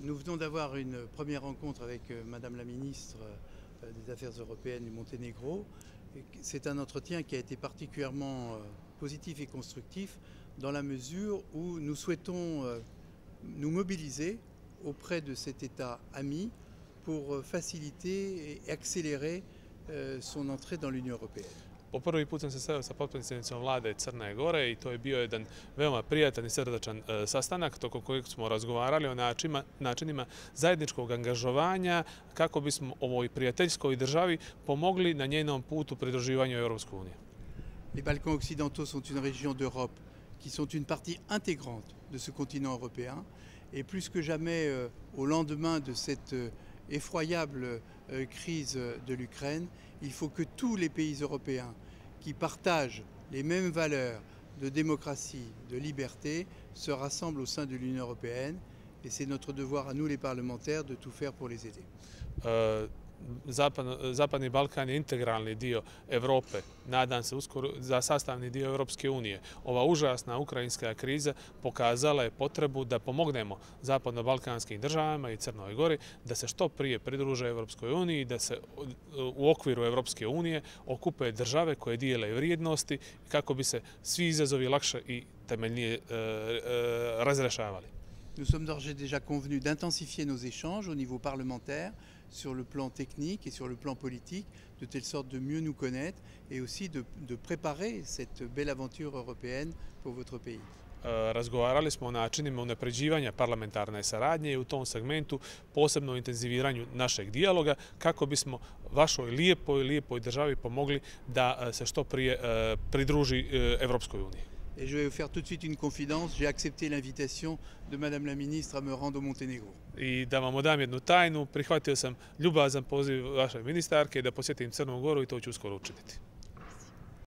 Nous venons d'avoir une première rencontre avec euh, Madame la ministre euh, des Affaires européennes du Monténégro. C'est un entretien qui a été particulièrement euh, positif et constructif dans la mesure où nous souhaitons nous mobiliser auprès de cet État ami pour faciliter et accélérer son entrée dans l'Union européenne. Po prvi put sam se sreo sa potpredsjednicom vlade Crne Gore i to je bio jedan veoma prijatan i srdačan e, sastanak toko kojeg smo razgovarali o načinima zajedničkog angažovanja kako bismo ovoj prijateljskoj državi pomogli na njenom putu pridruživanju Europsku uniju. Les Balkans occidentaux sont une région d'Europe qui sont une partie intégrante de ce continent européen et plus que jamais euh, au lendemain de cette euh, effroyable euh, crise de l'Ukraine, il faut que tous les pays européens qui partagent les mêmes valeurs de démocratie, de liberté, se rassemblent au sein de l'Union européenne. Et c'est notre devoir à nous, les parlementaires, de tout faire pour les aider. Euh, Zapadni Balkan je integralni dio Evrope, nadam se uskoro za sastavni dio Evropske unije. Ova užasna ukrajinska kriza pokazala je potrebu da pomognemo zapadno-balkanskim državama i Crnoj Gori da se što prije pridruže Evropskoj uniji, da se u okviru Evropske unije okupe države koje dijele vrijednosti kako bi se svi izazovi lakše i temeljnije e, e, razrešavali. Nous sommes déjà convenus d'intensifier nos échanges au niveau parlementaire sur le plan technique et sur le plan politique, de telle sorte de mieux nous connaître et aussi de, préparer cette belle aventure européenne pour votre pays. E, razgovarali smo o načinima unapređivanja parlamentarne saradnje i u tom segmentu posebno intenziviranju našeg dijaloga kako bismo vašoj lijepoj, lijepoj državi pomogli da e, se što prije e, pridruži Evropskoj uniji. Et je vais vous faire tout de suite une confidence. J'ai accepté l'invitation de Madame la Ministre à me rendre au Monténégro. I da vam odam jednu tajnu, prihvatio sam ljubazan poziv vaše ministarke da posjetim Crnu Goru i to ću uskoro učiniti.